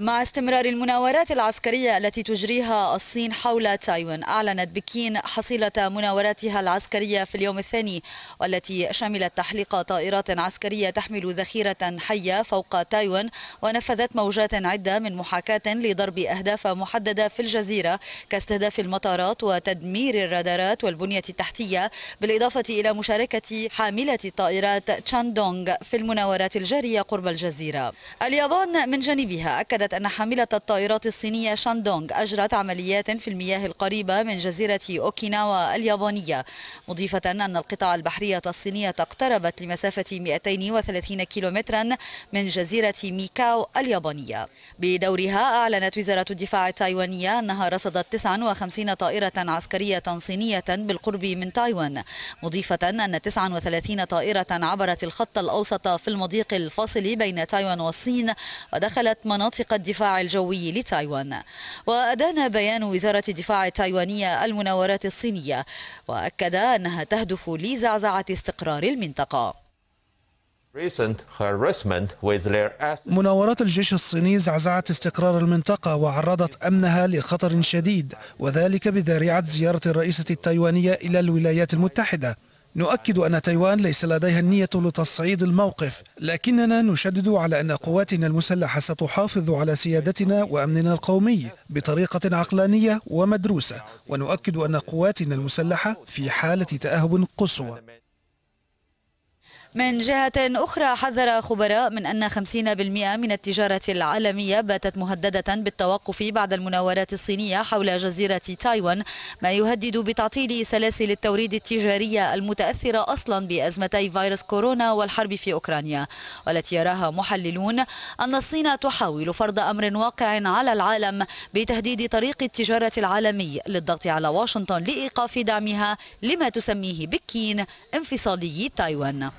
مع استمرار المناورات العسكرية التي تجريها الصين حول تايوان أعلنت بكين حصيلة مناوراتها العسكرية في اليوم الثاني والتي شملت تحليق طائرات عسكرية تحمل ذخيرة حية فوق تايوان ونفذت موجات عدة من محاكاة لضرب أهداف محددة في الجزيرة كاستهداف المطارات وتدمير الرادارات والبنية التحتية بالإضافة إلى مشاركة حاملة الطائرات تشاندونغ في المناورات الجارية قرب الجزيرة. اليابان من جانبها أكدت أن حاملة الطائرات الصينية شاندونغ أجرت عمليات في المياه القريبة من جزيرة أوكيناوا اليابانية مضيفة أن القطع البحرية الصينية اقتربت لمسافة 230 كيلومترا من جزيرة ميكاو اليابانية. بدورها أعلنت وزارة الدفاع التايوانية أنها رصدت 59 طائرة عسكرية صينية بالقرب من تايوان مضيفة أن 39 طائرة عبرت الخط الأوسط في المضيق الفاصل بين تايوان والصين ودخلت مناطق الدفاع الجوي لتايوان. وأدان بيان وزارة الدفاع التايوانية المناورات الصينية وأكد أنها تهدف لزعزعة استقرار المنطقة. مناورات الجيش الصيني زعزعت استقرار المنطقة وعرضت أمنها لخطر شديد وذلك بذريعة زيارة الرئيسة التايوانية إلى الولايات المتحدة. نؤكد أن تايوان ليس لديها النية لتصعيد الموقف لكننا نشدد على أن قواتنا المسلحة ستحافظ على سيادتنا وأمننا القومي بطريقة عقلانية ومدروسة ونؤكد أن قواتنا المسلحة في حالة تأهب قصوى. من جهة أخرى حذر خبراء من أن 50% من التجارة العالمية باتت مهددة بالتوقف بعد المناورات الصينية حول جزيرة تايوان ما يهدد بتعطيل سلاسل التوريد التجارية المتأثرة أصلا بأزمتي فيروس كورونا والحرب في أوكرانيا. والتي يراها محللون أن الصين تحاول فرض أمر واقع على العالم بتهديد طريق التجارة العالمي للضغط على واشنطن لإيقاف دعمها لما تسميه بكين انفصالي تايوان.